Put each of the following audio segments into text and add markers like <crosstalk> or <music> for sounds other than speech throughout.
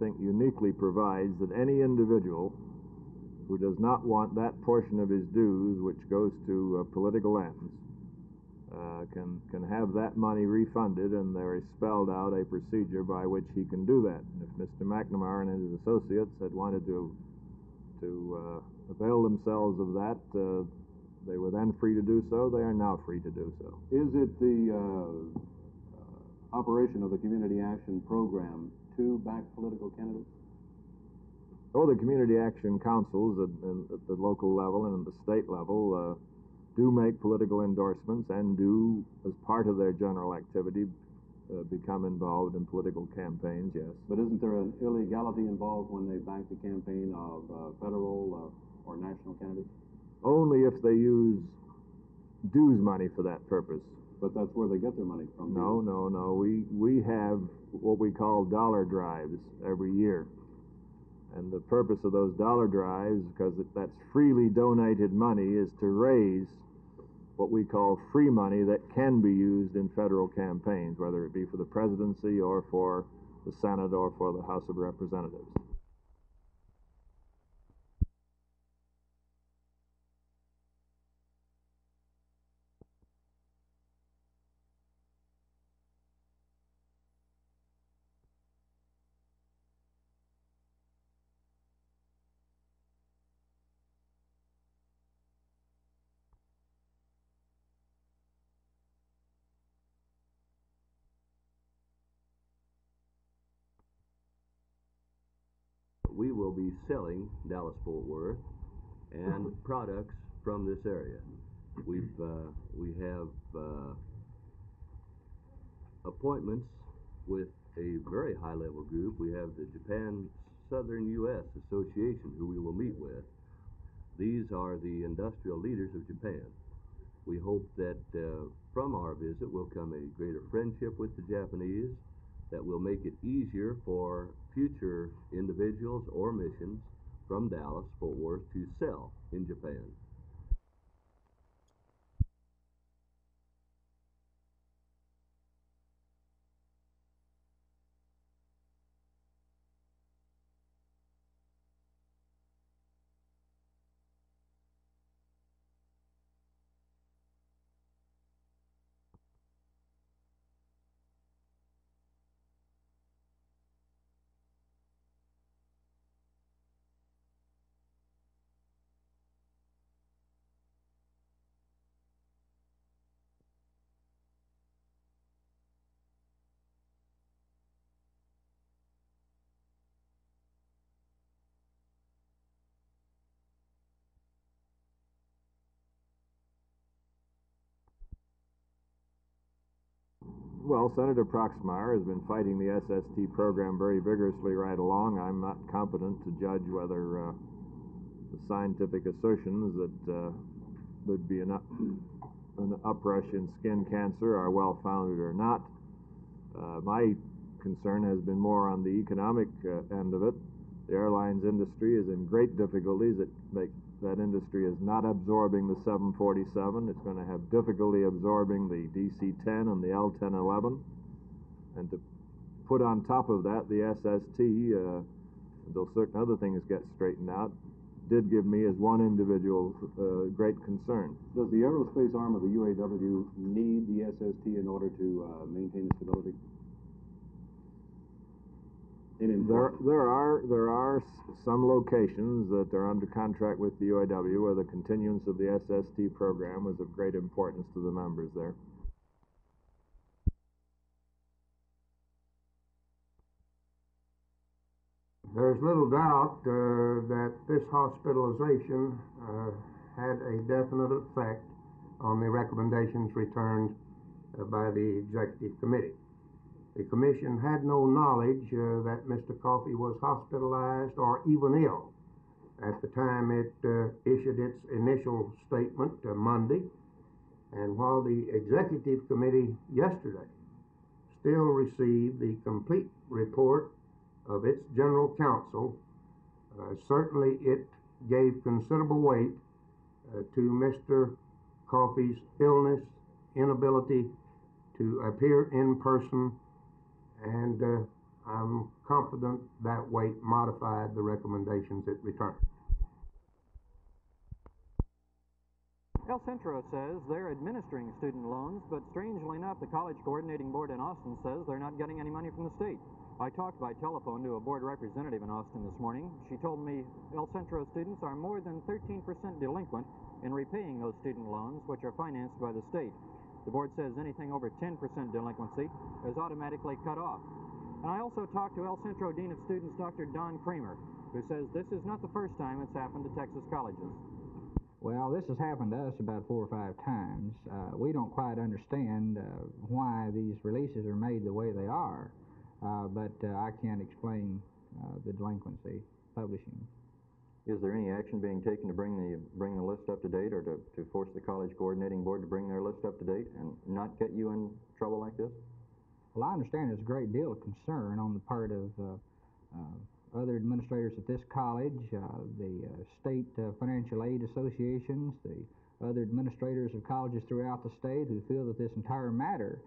think, uniquely provides that any individual who does not want that portion of his dues which goes to uh, political ends uh, can, can have that money refunded, and there is spelled out a procedure by which he can do that. And if Mr. McNamara and his associates had wanted to, to uh, avail themselves of that, uh, they were then free to do so. They are now free to do so. Is it the uh, uh, operation of the Community Action Program to back political candidates? Oh, the community action councils at, at the local level and at the state level uh, do make political endorsements and do, as part of their general activity, uh, become involved in political campaigns, yes. But isn't there an illegality involved when they back the campaign of uh, federal uh, or national candidates? Only if they use dues money for that purpose. But that's where they get their money from. No, no, no. We, we have what we call dollar drives every year. And the purpose of those dollar drives, because that's freely donated money, is to raise what we call free money that can be used in federal campaigns, whether it be for the presidency or for the Senate or for the House of Representatives. Will be selling Dallas Fort Worth and products from this area. We've uh, we have uh, appointments with a very high level group. We have the Japan Southern U.S. Association, who we will meet with. These are the industrial leaders of Japan. We hope that uh, from our visit will come a greater friendship with the Japanese that will make it easier for future individuals or missions from Dallas, Fort Worth to sell in Japan. Well, Senator Proxmire has been fighting the SST program very vigorously right along. I'm not competent to judge whether uh, the scientific assertions that uh, there'd be an, up, an uprush in skin cancer are well founded or not. Uh, my concern has been more on the economic uh, end of it. The airlines industry is in great difficulties. It make, that industry is not absorbing the 747. It's going to have difficulty absorbing the DC-10 and the L-1011. And to put on top of that the SST, uh, certain other things get straightened out, did give me as one individual uh, great concern. Does the aerospace arm of the UAW need the SST in order to uh, maintain its stability? There, there are there are some locations that are under contract with the UAW where the continuance of the SST program was of great importance to the members there. There's little doubt uh, that this hospitalization uh, had a definite effect on the recommendations returned uh, by the executive committee. The commission had no knowledge uh, that Mr. Coffey was hospitalized or even ill at the time it uh, issued its initial statement uh, Monday. And while the executive committee yesterday still received the complete report of its general counsel, uh, certainly it gave considerable weight uh, to Mr. Coffey's illness, inability to appear in person, and uh, I'm confident that weight modified the recommendations it returned. El Centro says they're administering student loans, but strangely enough, the College Coordinating Board in Austin says they're not getting any money from the state. I talked by telephone to a board representative in Austin this morning. She told me El Centro students are more than 13% delinquent in repaying those student loans, which are financed by the state. The board says anything over 10% delinquency is automatically cut off. And I also talked to El Centro Dean of Students, Dr. Don Kramer, who says this is not the first time it's happened to Texas colleges. Well, this has happened to us about four or five times. Uh, we don't quite understand uh, why these releases are made the way they are, uh, but uh, I can't explain uh, the delinquency publishing. Is there any action being taken to bring the, bring the list up to date or to, to force the college coordinating board to bring their list up to date and not get you in trouble like this? Well, I understand there's a great deal of concern on the part of uh, uh, other administrators at this college, uh, the uh, state uh, financial aid associations, the other administrators of colleges throughout the state who feel that this entire matter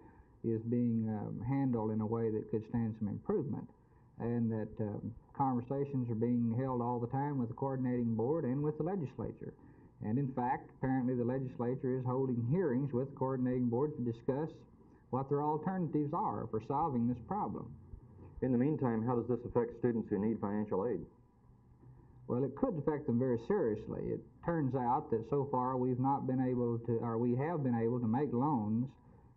is being um, handled in a way that could stand some improvement, and that um, conversations are being held all the time with the coordinating board and with the legislature. And in fact, apparently the legislature is holding hearings with the coordinating board to discuss what their alternatives are for solving this problem. In the meantime, how does this affect students who need financial aid? Well, it could affect them very seriously. It turns out that so far we've not been able to, or we have been able to make loans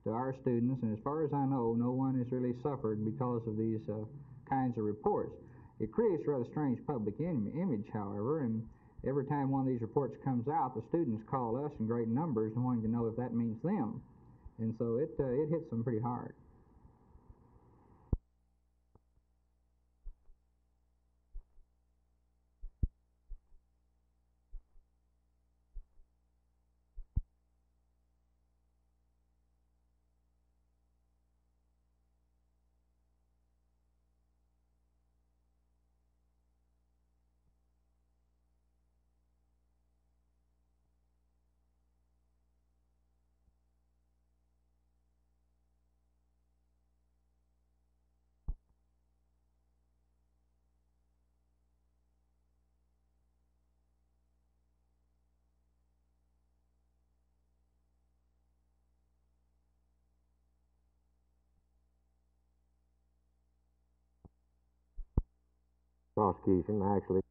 to our students, and as far as I know, no one has really suffered because of these uh, kinds of reports. It creates a rather strange public Im- image, however, and every time one of these reports comes out, the students call us in great numbers wanting to know if that means them. And so it, uh, it hits them pretty hard. Prosecution, actually.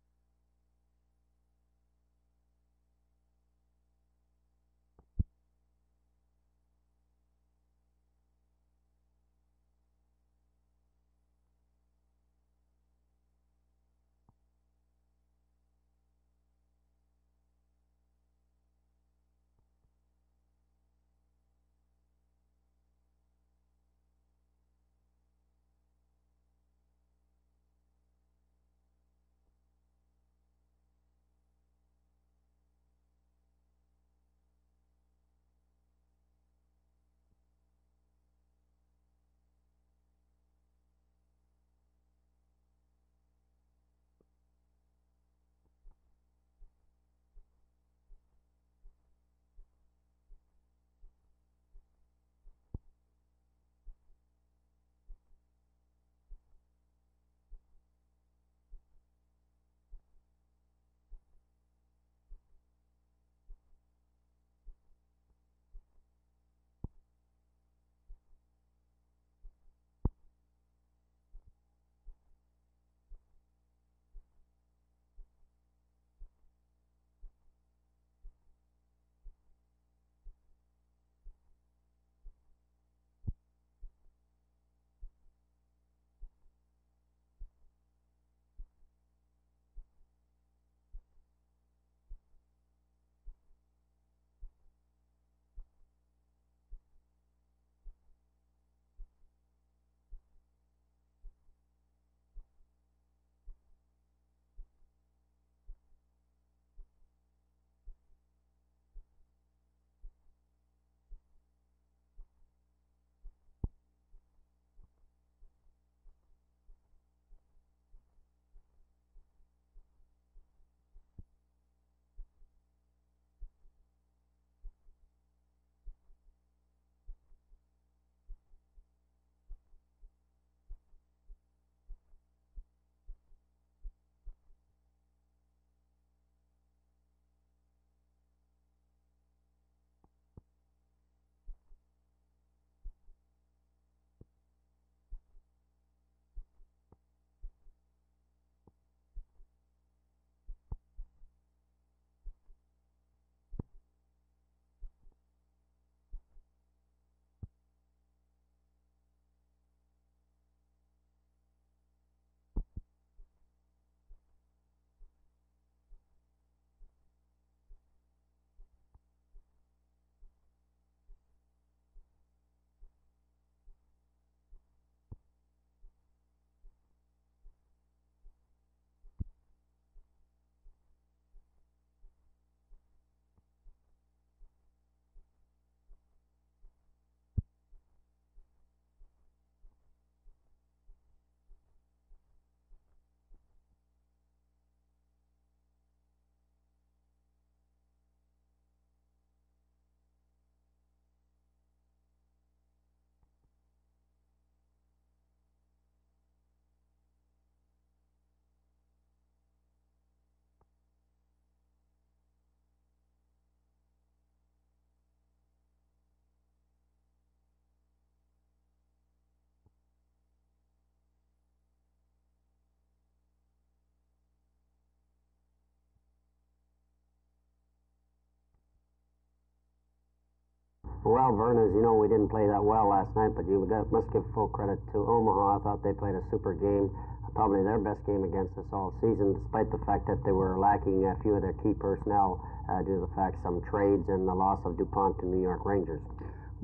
Well, Vern, as you know, we didn't play that well last night, but you got, must give full credit to Omaha. I thought they played a super game, probably their best game against us all season, despite the fact that they were lacking a few of their key personnel uh, due to the fact some trades and the loss of DuPont to New York Rangers.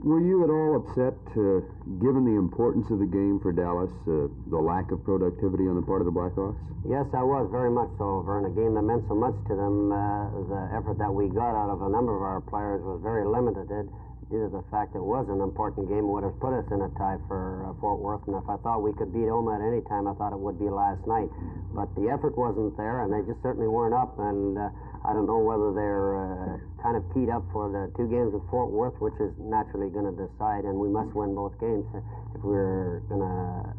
Were you at all upset, uh, given the importance of the game for Dallas, uh, the lack of productivity on the part of the Blackhawks? Yes, I was very much so, Vern. A game that meant so much to them. Uh, the effort that we got out of a number of our players was very limited due to the fact it was an important game. Would have put us in a tie for uh, Fort Worth, and if I thought we could beat Oma at any time, I thought it would be last night. But the effort wasn't there, and they just certainly weren't up. And uh, I don't know whether they're uh, kind of keyed up for the two games with Fort Worth, which is naturally going to decide, and we must win both games if we're going to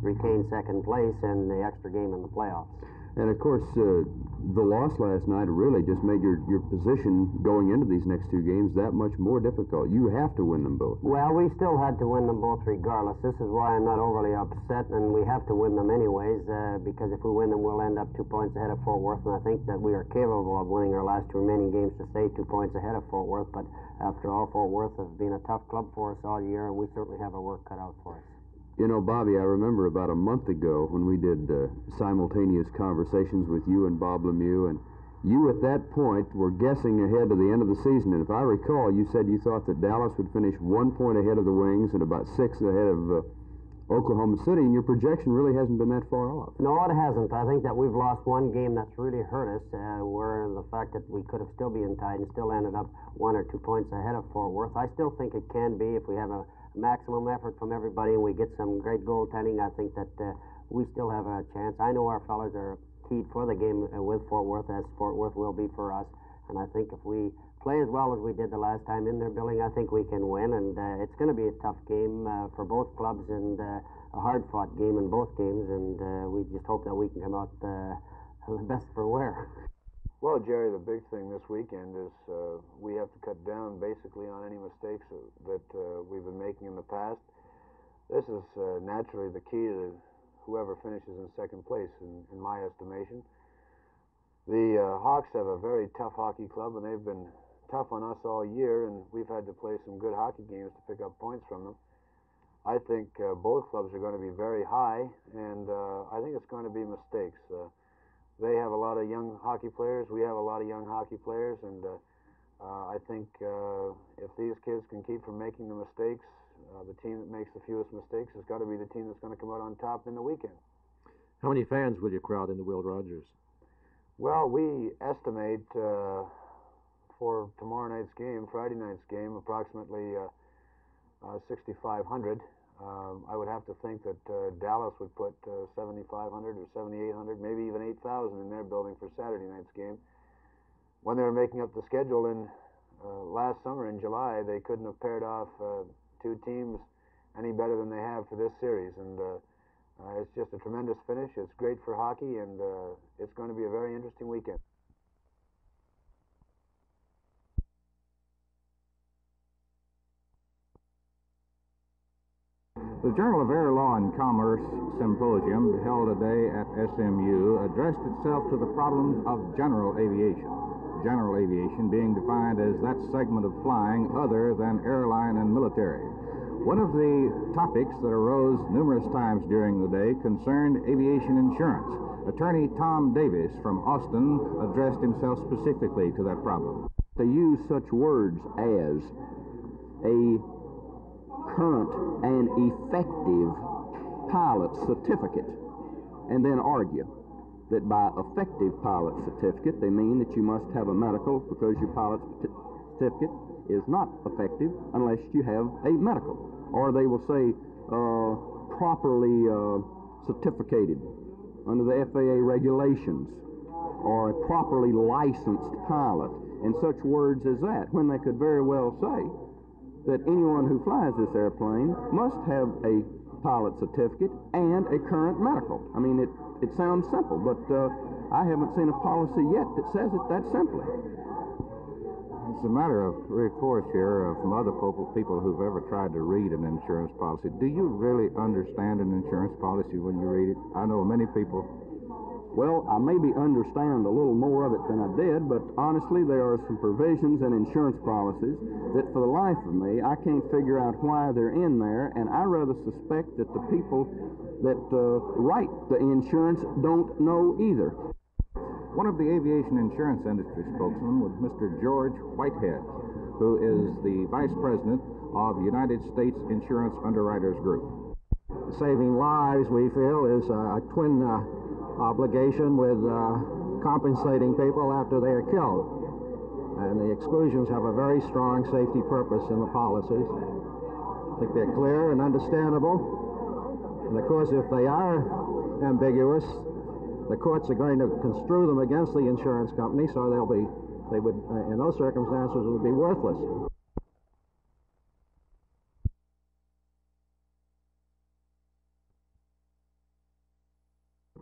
retain second place and the extra game in the playoffs. And of course, uh, the loss last night really just made your, your position going into these next two games that much more difficult. You have to win them both. Well, we still had to win them both regardless. This is why I'm not overly upset, and we have to win them anyways, uh, because if we win them, we'll end up two points ahead of Fort Worth, and I think that we are capable of winning our last two remaining games to stay two points ahead of Fort Worth. But after all, Fort Worth has been a tough club for us all year, and we certainly have our work cut out for us. You know, Bobby, I remember about a month ago when we did uh, simultaneous conversations with you and Bob Lemieux, and you at that point were guessing ahead to the end of the season. And if I recall, you said you thought that Dallas would finish one point ahead of the Wings and about six ahead of uh, Oklahoma City, and your projection really hasn't been that far off. No, it hasn't. I think that we've lost one game that's really hurt us, uh, where the fact that we could have still been tied and still ended up one or two points ahead of Fort Worth. I still think it can be if we have a maximum effort from everybody and we get some great goaltending, I think that uh, we still have a chance. I know our fellas are keyed for the game uh, with Fort Worth, as Fort Worth will be for us. And I think if we play as well as we did the last time in their building, I think we can win. And uh, it's going to be a tough game uh, for both clubs and uh, a hard fought game in both games. And uh, we just hope that we can come out uh, the <laughs> best for wear. Well, Jerry, the big thing this weekend is uh, we have to cut down basically on any mistakes that uh, we've been making in the past. This is uh, naturally the key to whoever finishes in second place, in, in my estimation. The uh, Hawks have a very tough hockey club, and they've been tough on us all year, and we've had to play some good hockey games to pick up points from them. I think uh, both clubs are going to be very high, and uh, I think it's going to be mistakes they have a lot of young hockey players. We have a lot of young hockey players, and uh, uh, I think uh, if these kids can keep from making the mistakes, uh, the team that makes the fewest mistakes has got to be the team that's going to come out on top in the weekend. How many fans will you crowd in the Will Rogers? Well, we estimate uh, for tomorrow night's game, Friday night's game, approximately uh, 6,500. Um, I would have to think that uh, Dallas would put uh, 7,500 or 7,800, maybe even 8,000 in their building for Saturday night's game. When they were making up the schedule in uh, last summer in July, they couldn't have paired off uh, two teams any better than they have for this series, and uh, uh, it's just a tremendous finish. It's great for hockey, and it's going to be a very interesting weekend. The Journal of Air Law and Commerce Symposium, held today at SMU, addressed itself to the problems of general aviation. General aviation being defined as that segment of flying other than airline and military. One of the topics that arose numerous times during the day concerned aviation insurance. Attorney Tom Davis from Austin addressed himself specifically to that problem. They use such words as a current and effective pilot certificate and then argue that by effective pilot certificate they mean that you must have a medical because your pilot certificate is not effective unless you have a medical. Or they will say uh, properly uh, certificated under the FAA regulations or a properly licensed pilot and such words as that when they could very well say that anyone who flies this airplane must have a pilot certificate and a current medical. I mean, it, it sounds simple, but uh, I haven't seen a policy yet that says it that simply. It's a matter of recourse here uh, from other people who've ever tried to read an insurance policy. Do you really understand an insurance policy when you read it? I know many people Well, I maybe understand a little more of it than I did, but honestly, there are some provisions in insurance policies that for the life of me, I can't figure out why they're in there, and I rather suspect that the people that uh, write the insurance don't know either. One of the aviation insurance industry spokesmen was Mr. George Whitehead, who is the Vice President of United States Insurance Underwriters Group. Saving lives, we feel, is a twin uh, obligation with uh, compensating people after they are killed. And the exclusions have a very strong safety purpose in the policies. I think they're clear and understandable. And of course, if they are ambiguous, the courts are going to construe them against the insurance company, so they'll be, they would, uh, in those circumstances, would be worthless.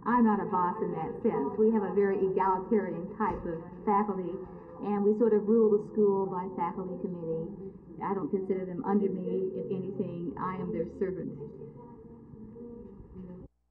I'm not a boss in that sense. We have a very egalitarian type of faculty, and we sort of rule the school by faculty committee. I don't consider them under me. If anything, I am their servant.